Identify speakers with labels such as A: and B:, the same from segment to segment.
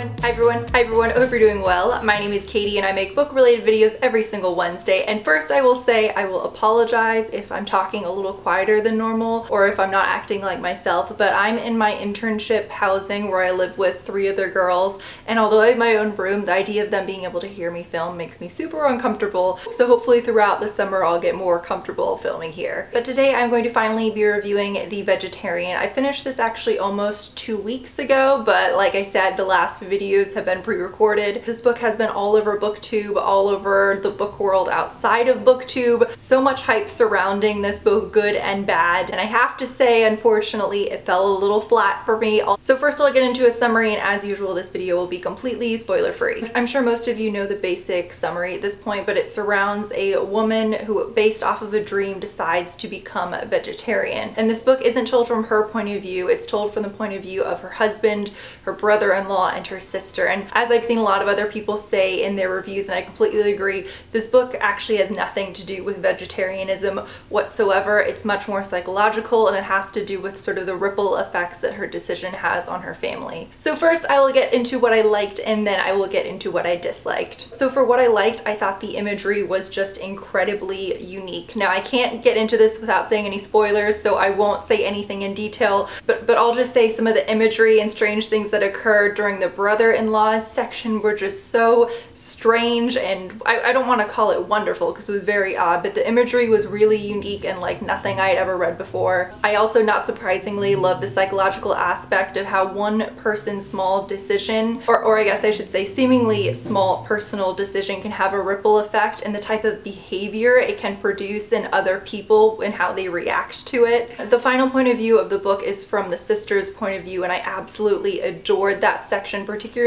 A: everyone, hi everyone, hi everyone, I hope you're doing well. My name is Katie and I make book related videos every single Wednesday and first I will say I will apologize if I'm talking a little quieter than normal or if I'm not acting like myself but I'm in my internship housing where I live with three other girls and although I have my own room the idea of them being able to hear me film makes me super uncomfortable so hopefully throughout the summer I'll get more comfortable filming here. But today I'm going to finally be reviewing The Vegetarian. I finished this actually almost two weeks ago but like I said the last have been pre-recorded. This book has been all over booktube, all over the book world outside of booktube. So much hype surrounding this, both good and bad. And I have to say, unfortunately, it fell a little flat for me. So first I'll get into a summary and as usual, this video will be completely spoiler free. I'm sure most of you know the basic summary at this point, but it surrounds a woman who, based off of a dream, decides to become a vegetarian. And this book isn't told from her point of view, it's told from the point of view of her husband, her brother-in-law, and her sister. And as I've seen a lot of other people say in their reviews, and I completely agree, this book actually has nothing to do with vegetarianism whatsoever. It's much more psychological and it has to do with sort of the ripple effects that her decision has on her family. So first I will get into what I liked and then I will get into what I disliked. So for what I liked, I thought the imagery was just incredibly unique. Now I can't get into this without saying any spoilers, so I won't say anything in detail, but, but I'll just say some of the imagery and strange things that occurred during the brother-in-laws section were just so strange and I, I don't want to call it wonderful because it was very odd, but the imagery was really unique and like nothing I had ever read before. I also, not surprisingly, love the psychological aspect of how one person's small decision, or, or I guess I should say seemingly small personal decision can have a ripple effect and the type of behavior it can produce in other people and how they react to it. The final point of view of the book is from the sister's point of view and I absolutely adored that section, particularly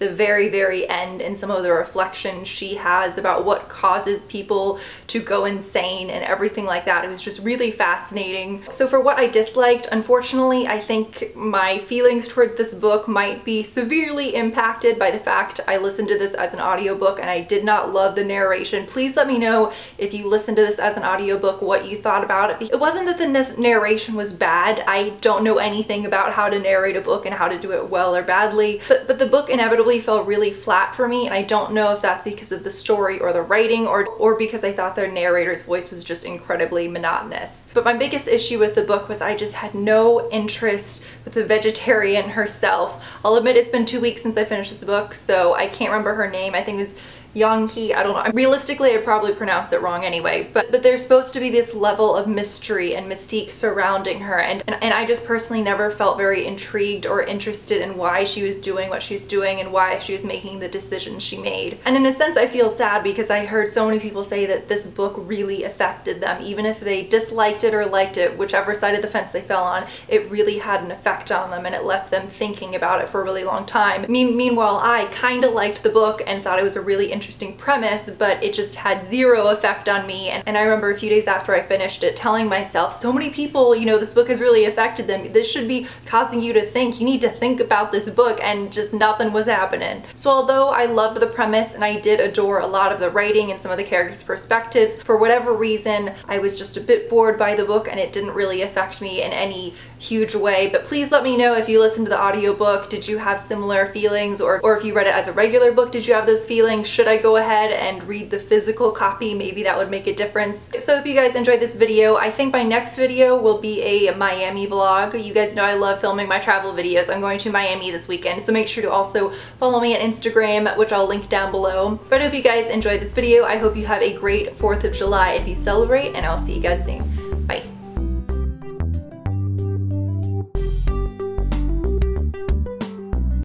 A: the very, very end and some of the reflections she has about what causes people to go insane and everything like that. It was just really fascinating. So for what I disliked, unfortunately, I think my feelings toward this book might be severely impacted by the fact I listened to this as an audiobook and I did not love the narration. Please let me know if you listened to this as an audiobook what you thought about it. It wasn't that the narration was bad. I don't know anything about how to narrate a book and how to do it well or badly, but, but the book inevitably felt really flat for me and I don't know if that's because of the story or the writing or, or because I thought their narrator's voice was just incredibly monotonous. But my biggest issue with the book was I just had no interest with the vegetarian herself. I'll admit it's been two weeks since I finished this book so I can't remember her name. I think it was Yonghi, I don't know. Realistically, I'd probably pronounce it wrong anyway, but, but there's supposed to be this level of mystery and mystique surrounding her, and, and, and I just personally never felt very intrigued or interested in why she was doing what she's doing and why she was making the decisions she made. And in a sense, I feel sad because I heard so many people say that this book really affected them, even if they disliked it or liked it, whichever side of the fence they fell on, it really had an effect on them and it left them thinking about it for a really long time. Me meanwhile, I kind of liked the book and thought it was a really interesting premise, but it just had zero effect on me. And, and I remember a few days after I finished it telling myself, so many people, you know, this book has really affected them. This should be causing you to think. You need to think about this book and just nothing was happening. So although I loved the premise and I did adore a lot of the writing and some of the characters' perspectives, for whatever reason, I was just a bit bored by the book and it didn't really affect me in any huge way. But please let me know if you listened to the audiobook, did you have similar feelings? Or, or if you read it as a regular book, did you have those feelings? Should I go ahead and read the physical copy? Maybe that would make a difference. So if you guys enjoyed this video, I think my next video will be a Miami vlog. You guys know I love filming my travel videos. I'm going to Miami this weekend, so make sure to also follow me on Instagram, which I'll link down below. But I hope you guys enjoyed this video. I hope you have a great 4th of July if you celebrate, and I'll see you guys soon.